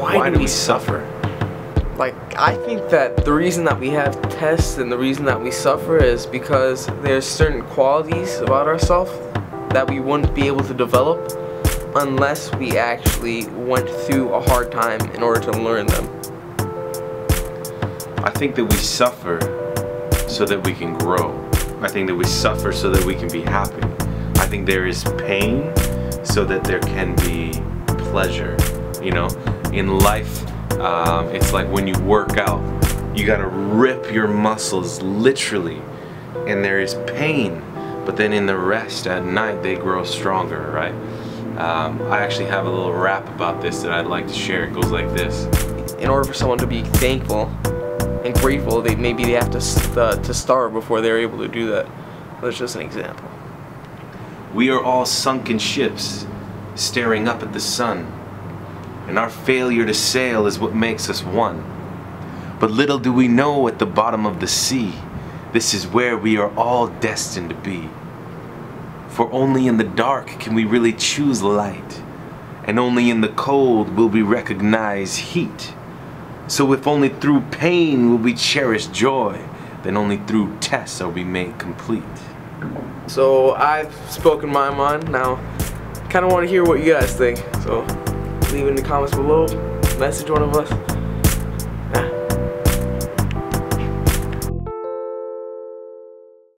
why, Why do, do we we suffer? Like, I think that the reason that we have tests and the reason that we suffer is because there's certain qualities about ourselves that we wouldn't be able to develop unless we actually went through a hard time in order to learn them. I think that we suffer so that we can grow. I think that we suffer so that we can be happy. I think there is pain so that there can be pleasure. You know, in life, um, it's like when you work out, you gotta rip your muscles literally, and there is pain. But then in the rest at night, they grow stronger, right? Um, I actually have a little rap about this that I'd like to share. It goes like this. In order for someone to be thankful and grateful, they maybe they have to s- uh, to starve before they're able to do that. That's just an example. We are all sunken ships, staring up at the sun, and our failure to sail is what makes us one. But little do we know at the bottom of the sea, this is where we are all destined to be. For only in the dark can we really choose light, and only in the cold will we recognize heat. So if only through pain will we cherish joy, then only through tests are we made complete. So I've spoken my mind. Now, kind of want to hear what you guys think. So leave it in the comments below. Message one of us.